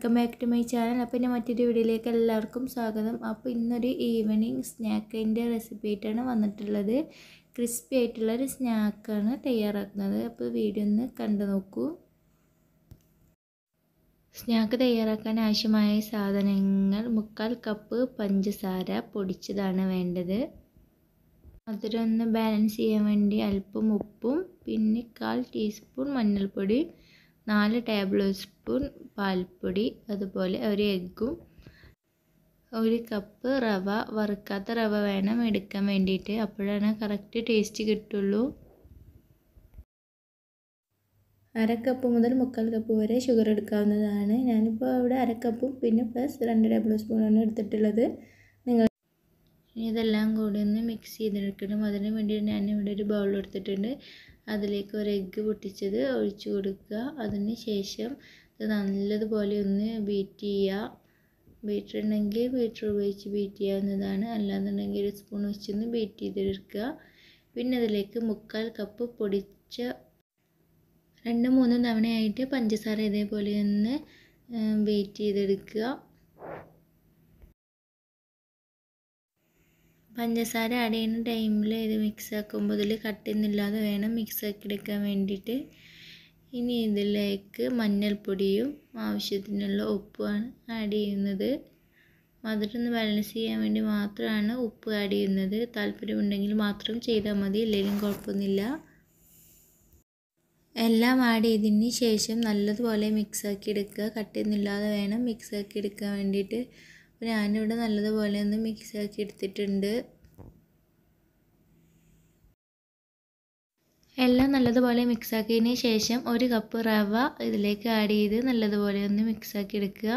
Welcome back to my channel. അപ്പോൾ എന്റെ മറ്റൊരു വീഡിയോയിലേക്ക് എല്ലാവർക്കും സ്വാഗതം. അപ്പോൾ ഇന്നൊരു ഈവനിങ് സ്നാക്കിന്റെ റെസിപ്പി ആയിട്ടാണ് വന്നിട്ടുള്ളത്. ക്രിസ്പി ആയിട്ടുള്ളൊരു സ്നാക്കാണ് തയ്യാറാക്കുന്നത്. അപ്പോൾ വീഡിയോ ഒന്ന് കണ്ടു നോക്കൂ. സ്നാക്ക് തയ്യാറാക്കാൻ ആവശ്യമായ സാധനങ്ങൾ മുക്കാൽ കപ്പ് പഞ്ചസാര പൊടിച്ചതാണ് വേണ്ടത്. മധുരം ഒന്ന് ബാലൻസ് ചെയ്യാൻ വേണ്ടി അല്പം ഉപ്പും പിന്നെ കാൽ ടീസ്പൂൺ മഞ്ഞൾപ്പൊടി നാല് ടേബിൾ സ്പൂൺ പാൽപ്പൊടി അതുപോലെ ഒരു എഗ്ഗും ഒരു കപ്പ് റവ വറുക്കാത്ത റവ വേണം എടുക്കാൻ വേണ്ടിയിട്ട്. അപ്പോഴാണ് കറക്റ്റ് ടേസ്റ്റ് കിട്ടുള്ളൂ. അര കപ്പ് മുതൽ മുക്കാൽ കപ്പ് വരെ ഷുഗർ എടുക്കാവുന്നതാണ്. ഞാനിപ്പോൾ ഇവിടെ അര കപ്പും പിന്നെ പ്ലസ് രണ്ട് ടേബിൾ സ്പൂണാണ് എടുത്തിട്ടുള്ളത്. നിങ്ങൾ ഇതെല്ലാം കൂടി ഒന്ന് മിക്സ് ചെയ്തെടുക്കണം. അതിന് വേണ്ടി ഞാൻ ഇവിടെ ഒരു ബൗൾ എടുത്തിട്ടുണ്ട്. അതിലേക്ക് ഒരു എഗ്ഗ് പൊട്ടിച്ചത് ഒഴിച്ചു കൊടുക്കുക. അതിന് ശേഷം ഇത് നല്ലതുപോലെ ഒന്ന് ബീറ്റ് ചെയ്യുക. ബീറ്റർ ഉണ്ടെങ്കിൽ ബീറ്റർ ഉപയോഗിച്ച് ബീറ്റ് ചെയ്യാവുന്നതാണ്. അല്ലാന്നുണ്ടെങ്കിൽ ഒരു സ്പൂൺ വെച്ചൊന്ന് ബീറ്റ് ചെയ്തെടുക്കുക. പിന്നെ അതിലേക്ക് മുക്കാൽ കപ്പ് പൊടിച്ച രണ്ട് മൂന്ന് തവണയായിട്ട് പഞ്ചസാര ഇതേപോലെ ഒന്ന് ബീറ്റ് ചെയ്തെടുക്കുക. പഞ്ചസാര ആഡ് ചെയ്യുന്ന ടൈമിൽ ഇത് മിക്സ് ആക്കുമ്പോൾ ഇതിൽ കട്ടിന്നില്ലാതെ വേണം മിക്സ് ആക്കി എടുക്കാൻ വേണ്ടിയിട്ട്. ഇനി ഇതിലേക്ക് മഞ്ഞൾപ്പൊടിയും ആവശ്യത്തിനുള്ള ഉപ്പുമാണ് ആഡ് ചെയ്യുന്നത്. മധുരം ഒന്ന് ബാലൻസ് ചെയ്യാൻ വേണ്ടി മാത്രമാണ് ഉപ്പ് ആഡ് ചെയ്യുന്നത്. താല്പര്യമുണ്ടെങ്കിൽ മാത്രം ചെയ്താൽ മതി ഇല്ലെങ്കിലും കുഴപ്പമൊന്നുമില്ല. എല്ലാം ആഡ് ചെയ്തതിന് ശേഷം നല്ലതുപോലെ മിക്സ് ആക്കി എടുക്കുക. കട്ടിയൊന്നുമില്ലാതെ വേണം മിക്സ് ആക്കി എടുക്കാൻ വേണ്ടിയിട്ട്. അപ്പോൾ ഞാനിവിടെ നല്ലതുപോലെ ഒന്ന് മിക്സ് ആക്കി എടുത്തിട്ടുണ്ട്. എല്ലാം നല്ലതുപോലെ മിക്സ് ആക്കിയതിന് ശേഷം ഒരു കപ്പ് റവ ഇതിലേക്ക് ആഡ് ചെയ്ത് നല്ലതുപോലെ ഒന്ന് മിക്സ് ആക്കി എടുക്കുക.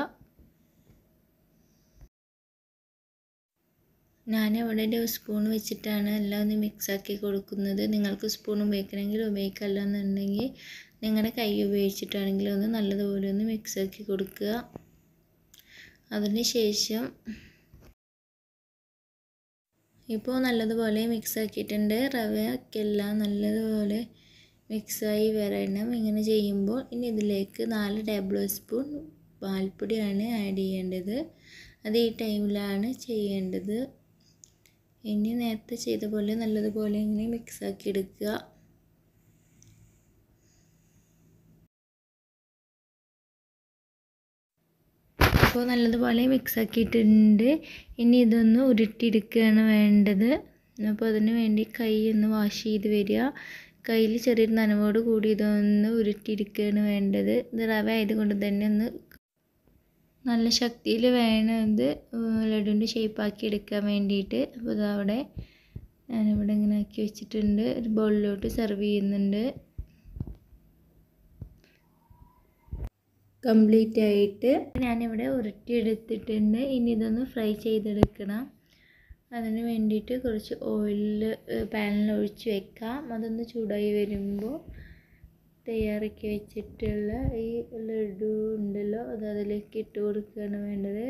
ഞാനിവിടെ ഒരു സ്പൂൺ വെച്ചിട്ടാണ് എല്ലാം ഒന്ന് മിക്സ് ആക്കി കൊടുക്കുന്നത്. നിങ്ങൾക്ക് സ്പൂൺ ഉപയോഗിക്കണമെങ്കിൽ ഉപയോഗിക്കല്ല എന്നുണ്ടെങ്കിൽ നിങ്ങളുടെ കൈ ഉപയോഗിച്ചിട്ടാണെങ്കിലും ഒന്ന് നല്ലതുപോലെ ഒന്ന് മിക്സ് ആക്കി കൊടുക്കുക. അതിന് ശേഷം ഇപ്പോൾ നല്ലതുപോലെ മിക്സ് ആക്കിയിട്ടുണ്ട്. റവയ്ക്കെല്ലാം നല്ലതുപോലെ മിക്സായി വരണം. ഇങ്ങനെ ചെയ്യുമ്പോൾ ഇനി ഇതിലേക്ക് നാല് ടേബിൾ സ്പൂൺ പാൽപ്പൊടിയാണ് ആഡ് ചെയ്യേണ്ടത്. അത് ഈ ടൈമിലാണ് ചെയ്യേണ്ടത്. ഇനി നേരത്തെ ചെയ്ത പോലെ നല്ലതുപോലെ ഇങ്ങനെ മിക്സാക്കി എടുക്കുക. അപ്പോൾ നല്ലതുപോലെ മിക്സ് ആക്കിയിട്ടുണ്ട് ഇനി ഇതൊന്ന് ഉരുട്ടിയെടുക്കുകയാണ് വേണ്ടത്. അപ്പോൾ അതിന് വേണ്ടി കൈ ഒന്ന് വാഷ് ചെയ്ത് വരിക. കയ്യിൽ ചെറിയൊരു നനവോട് കൂടി ഇതൊന്ന് ഉരുട്ടിയെടുക്കുകയാണ് വേണ്ടത്. ഇത് റവ ആയതുകൊണ്ട് തന്നെ ഒന്ന് നല്ല ശക്തിയിൽ വേണം ഇത് ലഡുവിന്റെ ഷേപ്പാക്കി എടുക്കാൻ വേണ്ടിയിട്ട്. അപ്പോൾ ഇതവിടെ ഞാനിവിടെ ഇങ്ങനെ ആക്കി വെച്ചിട്ടുണ്ട്. ഒരു ബൗളിലോട്ട് സെർവ് ചെയ്യുന്നുണ്ട്. കംപ്ലീറ്റ് ആയിട്ട് ഞാനിവിടെ ഉരുട്ടിയെടുത്തിട്ടുണ്ട്. ഇനി ഇതൊന്ന് ഫ്രൈ ചെയ്തെടുക്കണം. അതിന് വേണ്ടിയിട്ട് കുറച്ച് ഓയിൽ പാനിൽ ഒഴിച്ച് വെക്കാം. അതൊന്ന് ചൂടായി വരുമ്പോൾ തയ്യാറാക്കി വെച്ചിട്ടുള്ള ഈ ലഡു ഉണ്ടല്ലോ അത് അതിലേക്ക് ഇട്ട് കൊടുക്കുകയാണ് വേണ്ടത്.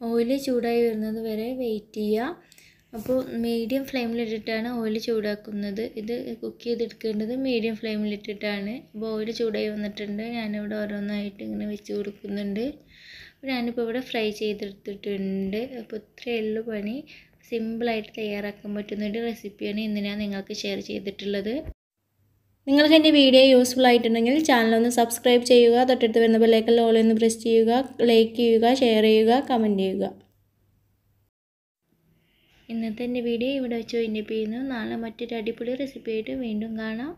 ഓയിൽ ചൂടായി വരുന്നത് വരെ വെയിറ്റ് ചെയ്യുക അപ്പോൾ മീഡിയം ഫ്ലെയിമിലിട്ടിട്ടാണ് ഓയിൽ ചൂടാക്കുന്നത്. ഇത് കുക്ക് ചെയ്തെടുക്കേണ്ടത് മീഡിയം ഫ്ലെയിമിലിട്ടിട്ടാണ്. അപ്പോൾ ഓയിൽ ചൂടായി വന്നിട്ടുണ്ട്. ഞാനിവിടെ ഓരോന്നായിട്ട് ഇങ്ങനെ വെച്ച് കൊടുക്കുന്നുണ്ട്. അപ്പോൾ ഞാനിപ്പോൾ ഇവിടെ ഫ്രൈ ചെയ്തെടുത്തിട്ടുണ്ട്. അപ്പോൾ ഇത്രയേ ഉള്ളൂ പണി. സിമ്പിളായിട്ട് തയ്യാറാക്കാൻ പറ്റുന്ന ഒരു റെസിപ്പിയാണ് ഇന്ന് ഞാൻ നിങ്ങൾക്ക് ഷെയർ ചെയ്തിട്ടുള്ളത്. നിങ്ങൾക്ക് എന്റെ വീഡിയോ യൂസ്ഫുൾ ആയിട്ടുണ്ടെങ്കിൽ ചാനൽ ഒന്ന് സബ്സ്ക്രൈബ് ചെയ്യുക തൊട്ടടുത്ത് വരുന്ന ബെല്ലൈക്കൽ ഓൾ ഒന്ന് പ്രസ് ചെയ്യുക ലൈക്ക് ചെയ്യുക ഷെയർ ചെയ്യുക കമന്റ് ചെയ്യുക. ഇന്നത്തെ എന്റെ വീഡിയോ ഇവിടെ വെച്ച് കഴിഞ്ഞപ്പോൾ നാളെ മറ്റൊരു അടിപൊളി റെസിപ്പി ആയിട്ട് വീണ്ടും കാണാം.